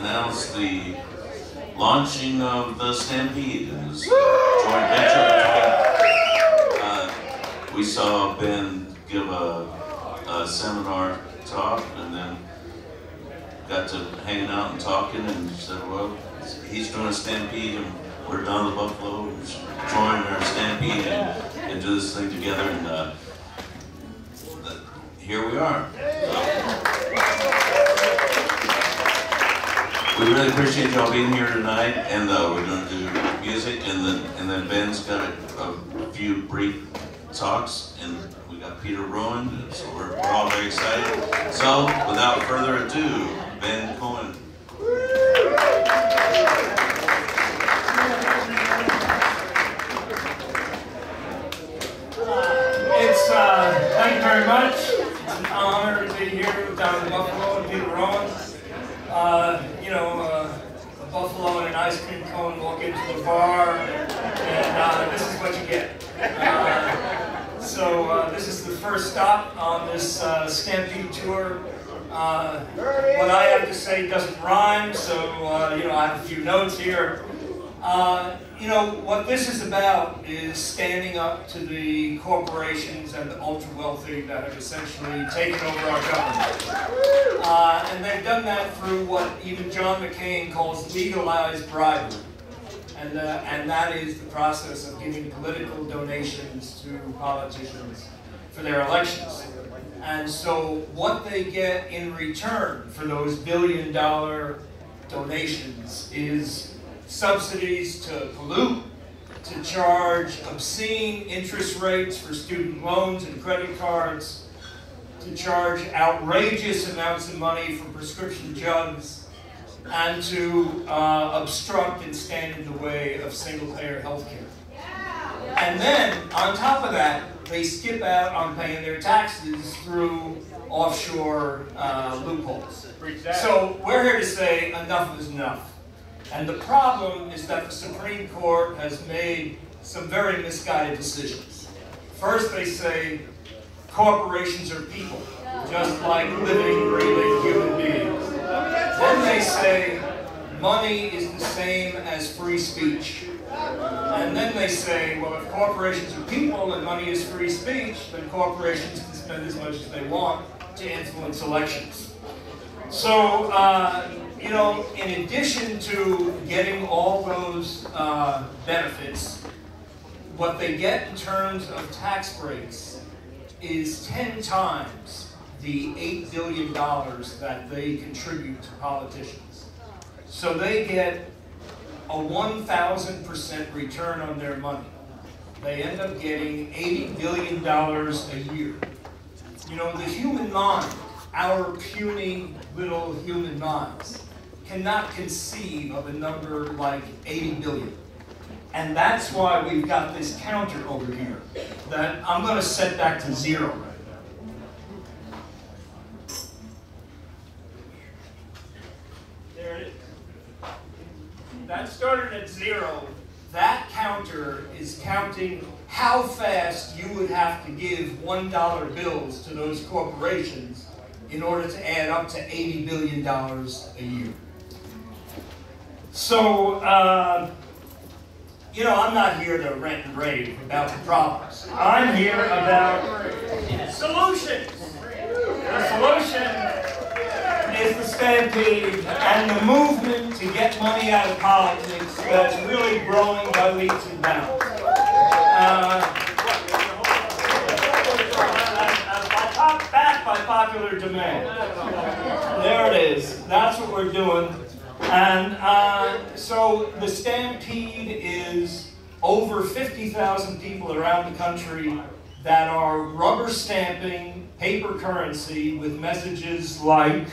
announce the launching of the Stampede. It was a joint venture between, uh, we saw Ben give a, a seminar talk and then got to hanging out and talking and said, well, he's doing a Stampede and we're Donna the Buffalo, should join our Stampede and, and do this thing together and uh, here we are. We really appreciate y'all being here tonight, and uh, we're going to do music, and then and then Ben's got a, a few brief talks, and we got Peter Rowan, so we're, we're all very excited. So, without further ado, Ben Cohen. It's, uh, thank you very much. It's an honor to be here Donna the Buffalo and Peter Rowan. Uh, a buffalo and an ice cream cone walk into the bar, and uh, this is what you get. Uh, so uh, this is the first stop on this uh, Stampede tour. Uh, what I have to say doesn't rhyme, so you know I have a few notes here. You know, what this is about is standing up to the corporations and the ultra-wealthy that have essentially taken over our government. Uh, and they've done that through what even John McCain calls legalized bribery. And, uh, and that is the process of giving political donations to politicians for their elections. And so what they get in return for those billion dollar donations is subsidies to pollute, to charge obscene interest rates for student loans and credit cards, to charge outrageous amounts of money for prescription drugs, and to uh, obstruct and stand in the way of single-payer health care. And then, on top of that, they skip out on paying their taxes through offshore uh, loopholes. So we're here to say enough is enough. And the problem is that the Supreme Court has made some very misguided decisions. First, they say corporations are people, just like living, breathing human beings. Then they say money is the same as free speech. And then they say, well, if corporations are people and money is free speech, then corporations can spend as much as they want to influence elections. So, uh, you know, in addition to getting all those uh, benefits, what they get in terms of tax breaks is 10 times the $8 billion that they contribute to politicians. So they get a 1,000% return on their money. They end up getting $80 billion a year. You know, the human mind, our puny little human minds, cannot conceive of a number like 80 billion. And that's why we've got this counter over here that I'm going to set back to zero. There it is. That started at zero. That counter is counting how fast you would have to give $1 bills to those corporations in order to add up to $80 billion a year. So, uh, you know, I'm not here to rant and rave about the problems. I'm here about solutions. The solution is the stampede and the movement to get money out of politics that's really growing by leaps and bounds. Uh, back by popular demand. There it is. That's what we're doing. And uh, so the Stampede is over 50,000 people around the country that are rubber stamping paper currency with messages like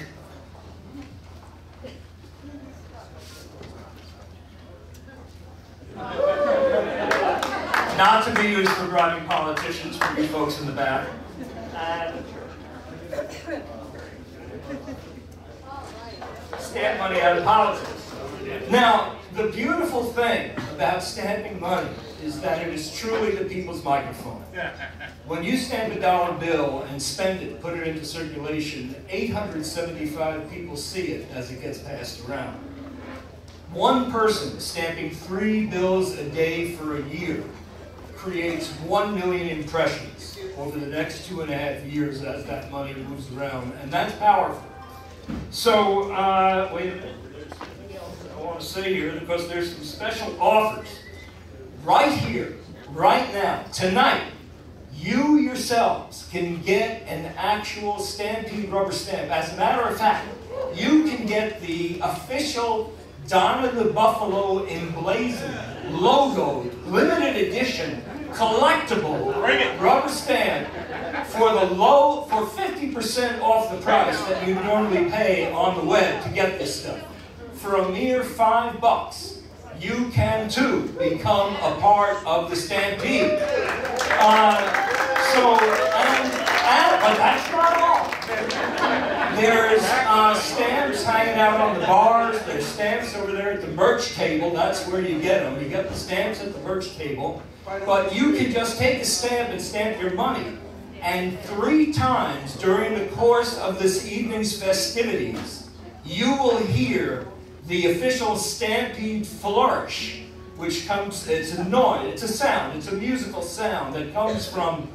not to be used for bribing politicians for you folks in the back. And stamp money out of politics. Now, the beautiful thing about stamping money is that it is truly the people's microphone. When you stamp a dollar bill and spend it, put it into circulation, 875 people see it as it gets passed around. One person stamping three bills a day for a year creates one million impressions over the next two and a half years as that money moves around, and that's powerful. So, uh, wait a minute. There's something else I want to say here because there's some special offers. Right here, right now, tonight, you yourselves can get an actual Stampede rubber stamp. As a matter of fact, you can get the official Donna the Buffalo emblazoned, logo, limited edition, collectible rubber stamp for the low, for 50% off the price that you normally pay on the web to get this stuff. For a mere five bucks, you can too become a part of the Stampede. Uh, so, and, and, but that's not all. There's uh, stamps hanging out on the bars. There's stamps over there at the merch table. That's where you get them. You get the stamps at the merch table. But you can just take a stamp and stamp your money. And three times during the course of this evening's festivities, you will hear the official Stampede flourish, which comes, it's a noise, it's a sound, it's a musical sound that comes from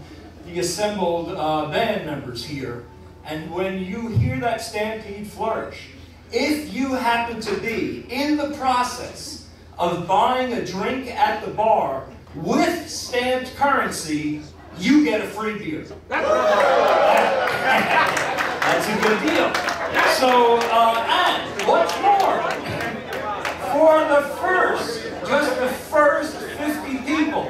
the assembled uh, band members here. And when you hear that stampede flourish, if you happen to be in the process of buying a drink at the bar with stamped currency, you get a free beer. That's a good deal. So, uh, and what's more, for the first, just the first 50 people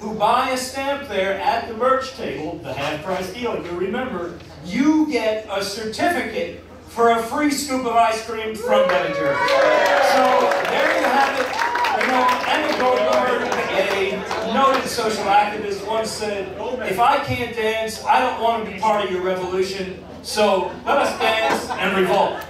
who buy a stamp there at the merch table, the half price deal, if you remember, you get a certificate for a free scoop of ice cream from Ben & Jerry's. So there you have it. Emma Goldman, a noted social activist, once said, if I can't dance, I don't want to be part of your revolution, so let us dance and revolt.